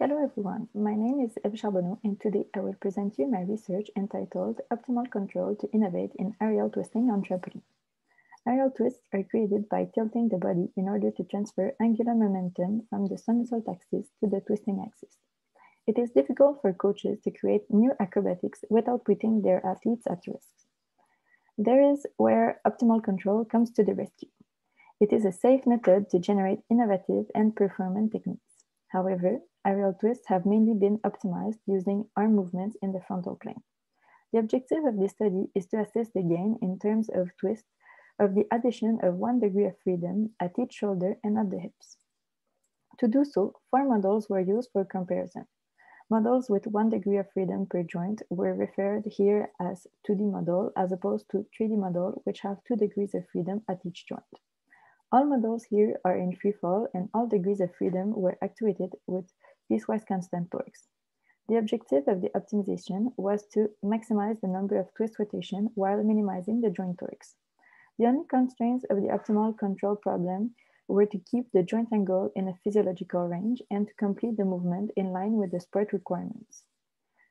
Hello everyone, my name is Eve Charbonneau and today I will present you my research entitled Optimal Control to Innovate in Aerial Twisting on Trampoline. Aerial twists are created by tilting the body in order to transfer angular momentum from the somersault axis to the twisting axis. It is difficult for coaches to create new acrobatics without putting their athletes at risk. There is where optimal control comes to the rescue. It is a safe method to generate innovative and performant techniques. However, aerial twists have mainly been optimized using arm movements in the frontal plane. The objective of this study is to assess the gain in terms of twist of the addition of one degree of freedom at each shoulder and at the hips. To do so, four models were used for comparison. Models with one degree of freedom per joint were referred here as 2D model as opposed to 3D model, which have two degrees of freedom at each joint. All models here are in free fall and all degrees of freedom were actuated with piecewise constant torques. The objective of the optimization was to maximize the number of twist rotation while minimizing the joint torques. The only constraints of the optimal control problem were to keep the joint angle in a physiological range and to complete the movement in line with the sport requirements.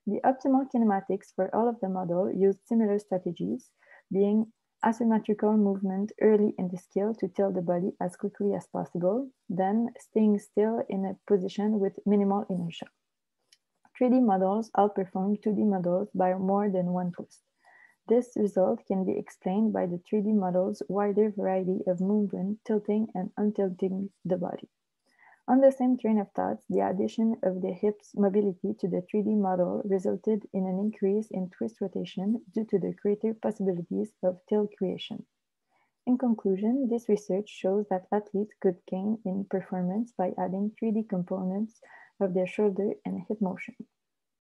The optimal kinematics for all of the model used similar strategies, being asymmetrical movement early in the skill to tilt the body as quickly as possible, then staying still in a position with minimal inertia. 3D models outperform 2D models by more than one twist. This result can be explained by the 3D model's wider variety of movement, tilting and untilting the body. On the same train of thought, the addition of the hips mobility to the 3D model resulted in an increase in twist rotation due to the greater possibilities of tilt creation. In conclusion, this research shows that athletes could gain in performance by adding 3D components of their shoulder and hip motion.